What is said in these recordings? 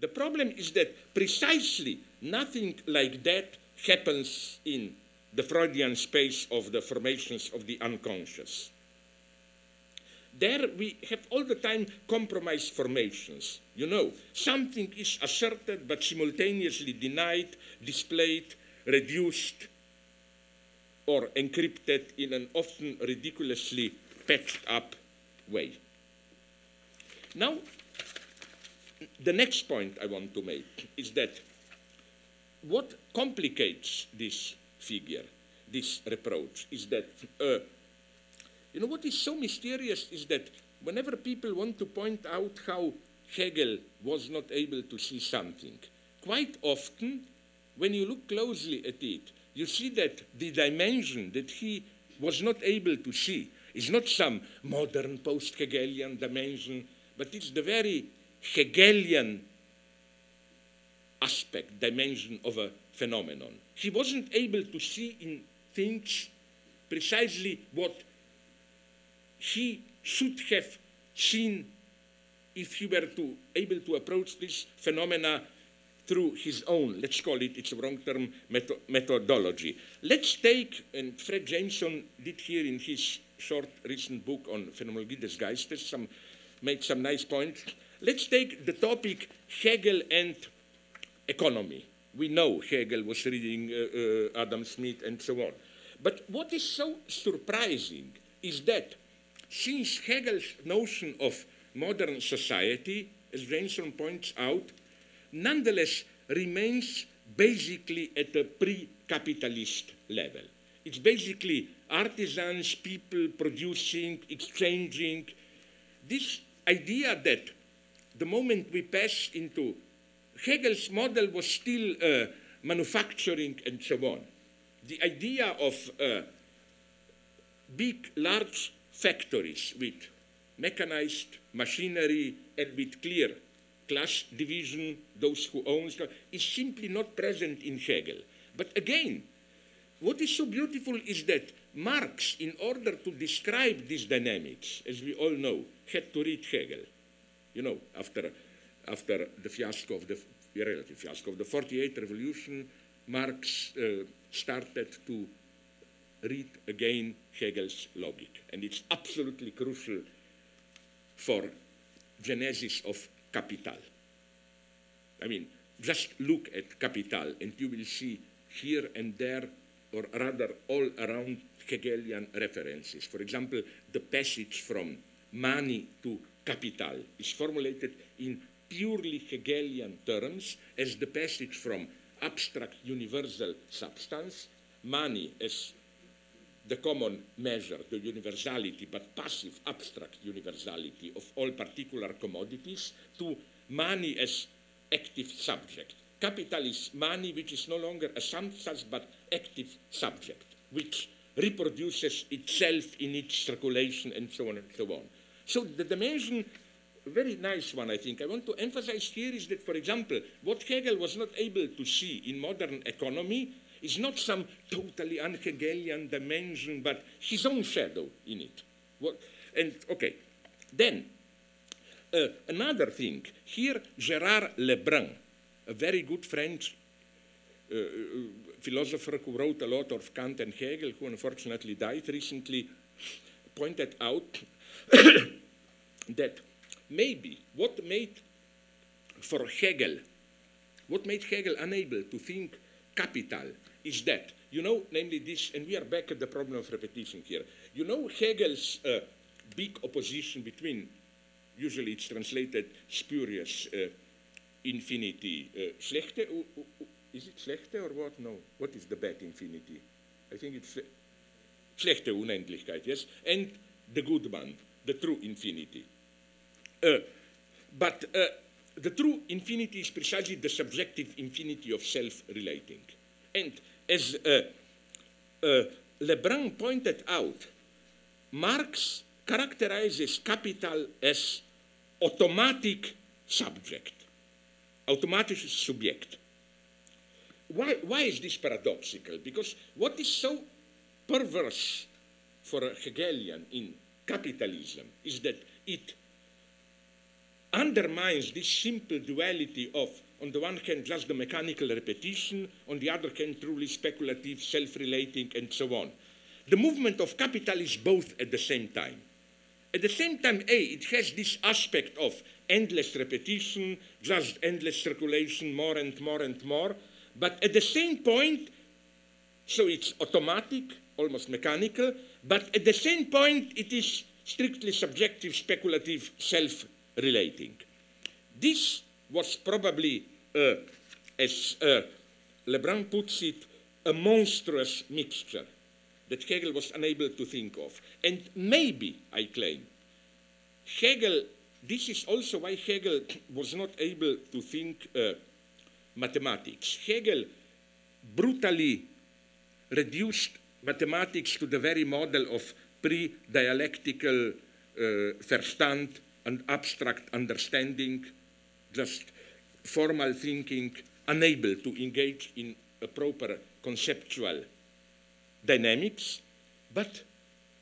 The problem is that precisely nothing like that happens in the Freudian space of the formations of the unconscious. There we have all the time compromise formations. You know, something is asserted but simultaneously denied, displayed, reduced, or encrypted in an often ridiculously patched up way. Now, the next point I want to make is that what complicates this figure, this reproach, is that, uh, you know, what is so mysterious is that whenever people want to point out how Hegel was not able to see something, quite often, when you look closely at it, you see that the dimension that he was not able to see is not some modern post Hegelian dimension, but it's the very Hegelian aspect, dimension of a phenomenon. He wasn't able to see in things precisely what he should have seen if he were to able to approach this phenomena through his own, let's call it, it's a wrong term, methodology. Let's take, and Fred Jameson did here in his short recent book on Phänomenologie des Geistes, some, made some nice points. Let's take the topic Hegel and economy. We know Hegel was reading uh, uh, Adam Smith and so on. But what is so surprising is that since Hegel's notion of modern society, as Jameson points out, nonetheless remains basically at a pre-capitalist level. It's basically artisans, people producing, exchanging. This idea that the moment we pass into Hegel's model was still uh, manufacturing and so on. The idea of uh, big, large factories with mechanized machinery and with clear class division, those who own, is simply not present in Hegel. But again, what is so beautiful is that Marx, in order to describe these dynamics, as we all know, had to read Hegel you know, after, after the fiasco of the relative fiasco of the 48 revolution, Marx uh, started to read again Hegel's logic. And it's absolutely crucial for genesis of capital. I mean, just look at capital and you will see here and there, or rather all around Hegelian references. For example, the passage from money to capital is formulated in purely Hegelian terms as the passage from abstract universal substance, money as the common measure, the universality, but passive abstract universality of all particular commodities, to money as active subject. Capital is money which is no longer a substance but active subject, which reproduces itself in its circulation and so on and so on. So the dimension, very nice one, I think. I want to emphasize here is that, for example, what Hegel was not able to see in modern economy is not some totally un-Hegelian dimension, but his own shadow in it. What, and okay, then uh, another thing. Here, Gérard Lebrun, a very good French uh, uh philosopher who wrote a lot of Kant and Hegel, who unfortunately died recently, pointed out that maybe what made for Hegel, what made Hegel unable to think capital is that, you know, namely this, and we are back at the problem of repetition here. You know Hegel's uh, big opposition between, usually it's translated spurious uh, infinity, uh, schlechte, is it schlechte or what? No, what is the bad infinity? I think it's schlechte Unendlichkeit, yes, and the good one the true infinity. Uh, but uh, the true infinity is precisely the subjective infinity of self-relating. And as uh, Lebrun pointed out, Marx characterizes capital as automatic subject, automatic subject. Why, why is this paradoxical? Because what is so perverse for a Hegelian in capitalism is that it undermines this simple duality of, on the one hand, just the mechanical repetition, on the other hand, truly speculative, self relating, and so on. The movement of capital is both at the same time. At the same time, A, it has this aspect of endless repetition, just endless circulation, more and more and more. But at the same point, so it's automatic, almost mechanical, but at the same point, it is strictly subjective, speculative, self relating. This was probably, uh, as uh, Lebrun puts it, a monstrous mixture that Hegel was unable to think of. And maybe, I claim, Hegel, this is also why Hegel was not able to think uh, mathematics. Hegel brutally reduced mathematics to the very model of pre-dialectical uh, Verstand and abstract understanding, just formal thinking, unable to engage in a proper conceptual dynamics. But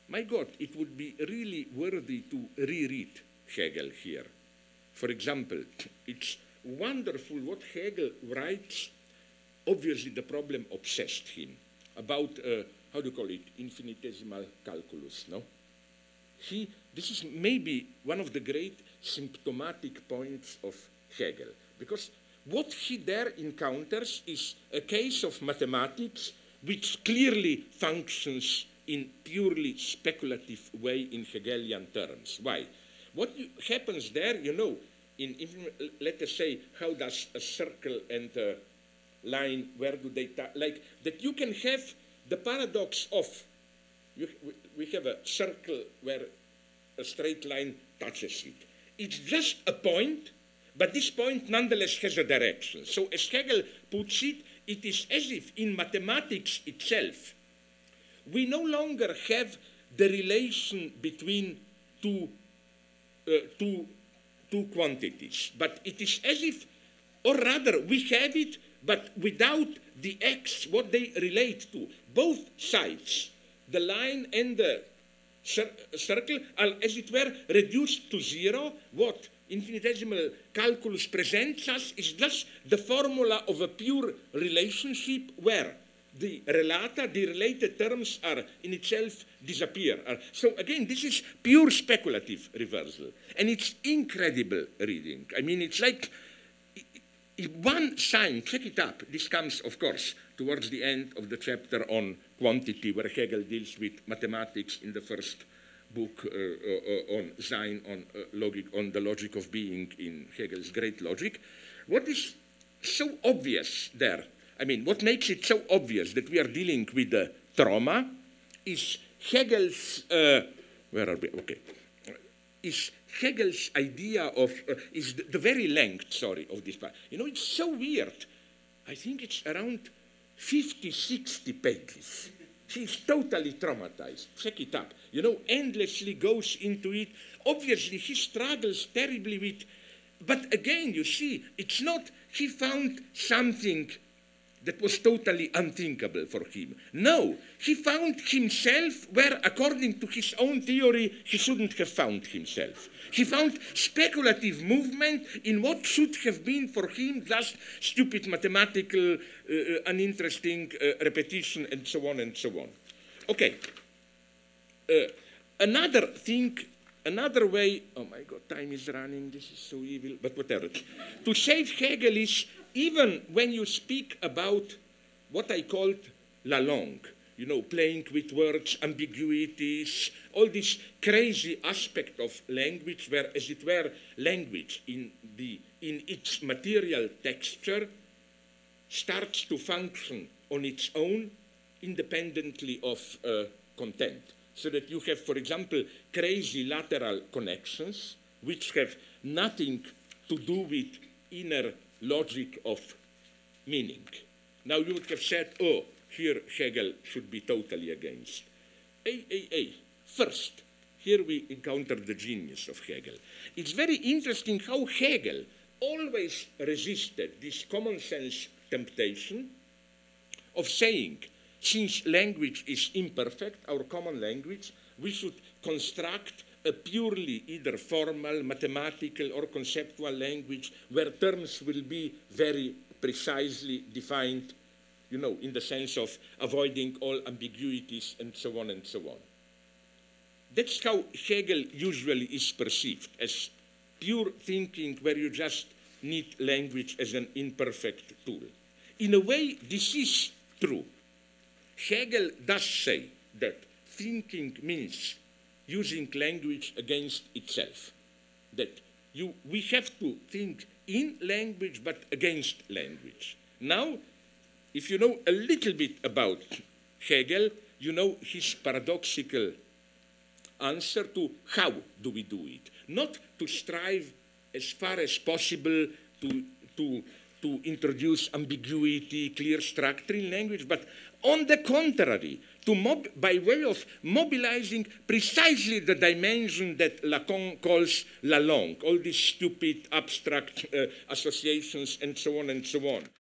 my God, it would be really worthy to reread Hegel here. For example, it's wonderful what Hegel writes. Obviously, the problem obsessed him about, uh, how do you call it, infinitesimal calculus, no? He, this is maybe one of the great symptomatic points of Hegel, because what he there encounters is a case of mathematics which clearly functions in purely speculative way in Hegelian terms. Why? What happens there, you know, in, in, let us say, how does a circle and a line, where do they, like, that you can have the paradox of, you, we have a circle where a straight line touches it. It's just a point, but this point nonetheless has a direction. So as Hegel puts it, it is as if in mathematics itself, we no longer have the relation between two, uh, two, two quantities, but it is as if, or rather, we have it, but without the x, what they relate to. Both sides, the line and the circle, are, as it were, reduced to zero. What infinitesimal calculus presents us is just the formula of a pure relationship where the relata, the related terms are in itself disappear. Uh, so again, this is pure speculative reversal. And it's incredible reading. I mean, it's like one sign, check it up. This comes, of course, towards the end of the chapter on quantity, where Hegel deals with mathematics in the first book uh, uh, on Sein, on uh, logic, on the logic of being in Hegel's Great Logic. What is so obvious there? I mean, what makes it so obvious that we are dealing with the trauma is Hegel's, uh, where are we? Okay. Is Hegel's idea of, uh, is the, the, very length, sorry, of this part. You know, it's so weird. I think it's around 50, 60 pages. She's totally traumatized. Check it up. You know, endlessly goes into it. Obviously, he struggles terribly with, but again, you see, it's not, he found something that was totally unthinkable for him. No, he found himself where, according to his own theory, he shouldn't have found himself. He found speculative movement in what should have been for him just stupid mathematical, uh, uh uninteresting uh, repetition, and so on and so on. Okay. Uh, another thing, another way, oh my God, time is running, this is so evil, but whatever. to save Hegel is even when you speak about what I called lalangue, you know, playing with words, ambiguities, all this crazy aspect of language, where, as it were, language in, the, in its material texture starts to function on its own independently of uh, content. So that you have, for example, crazy lateral connections, which have nothing to do with inner logic of meaning. Now you would have said, oh, here Hegel should be totally against. A, A, A. First, here we encounter the genius of Hegel. It's very interesting how Hegel always resisted this common sense temptation of saying, since language is imperfect, our common language, we should construct a purely either formal, mathematical, or conceptual language where terms will be very precisely defined, you know, in the sense of avoiding all ambiguities and so on and so on. That's how Hegel usually is perceived as pure thinking where you just need language as an imperfect tool. In a way, this is true. Hegel does say that thinking means using language against itself. That you, we have to think in language but against language. Now, if you know a little bit about Hegel, you know his paradoxical answer to how do we do it. Not to strive as far as possible to, to, to introduce ambiguity, clear structure in language, but on the contrary, to mob, by way of mobilizing precisely the dimension that Lacan calls lalangue, all these stupid abstract uh, associations and so on and so on.